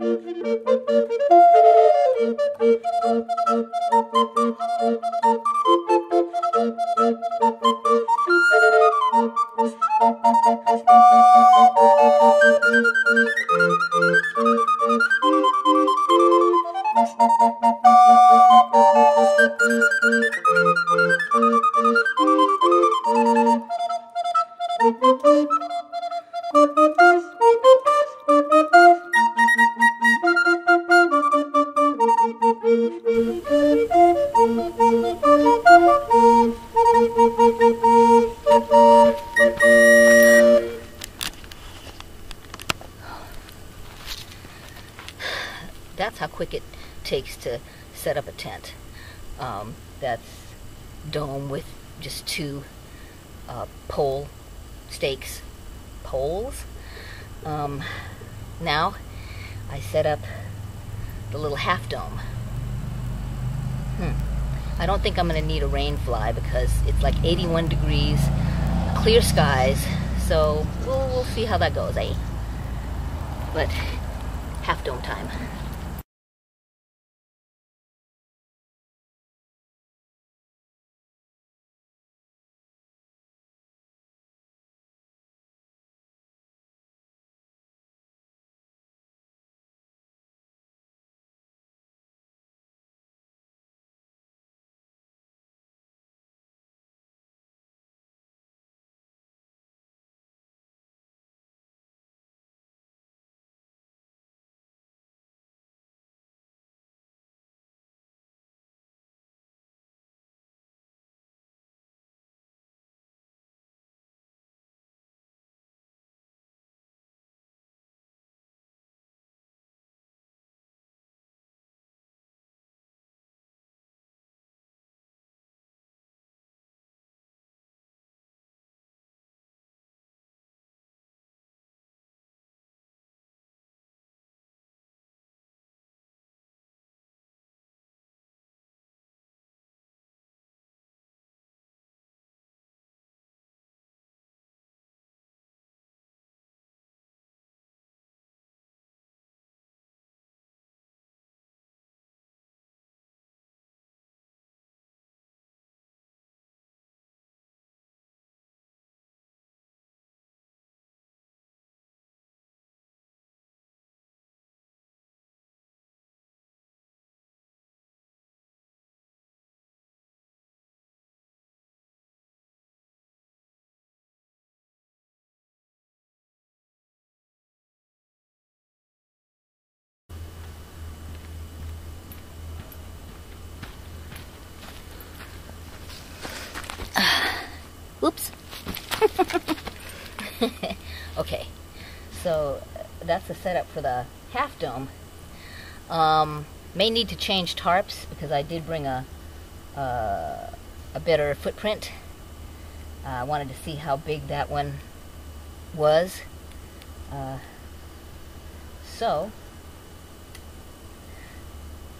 That's how quick it takes to set up a tent. Um, that's dome with just two uh, pole stakes, poles. Um, now I set up the little half dome. Hmm. I don't think I'm going to need a rain fly because it's like 81 degrees, clear skies, so we'll, we'll see how that goes, eh? But half dome time. Whoops. okay, so that's the setup for the half dome. Um, may need to change tarps because I did bring a uh, a better footprint. Uh, I wanted to see how big that one was. Uh, so,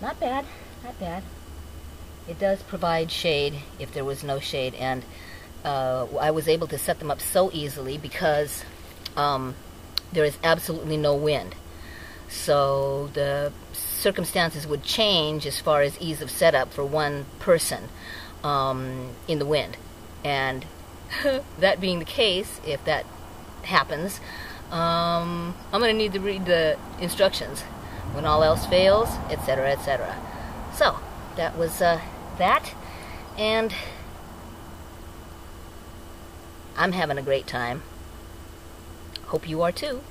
not bad, not bad. It does provide shade if there was no shade, and uh, I was able to set them up so easily because um, there is absolutely no wind. So the circumstances would change as far as ease of setup for one person um, in the wind. And that being the case, if that happens, um, I'm going to need to read the instructions when all else fails, etc., etc. So that was uh, that, and I'm having a great time. Hope you are too.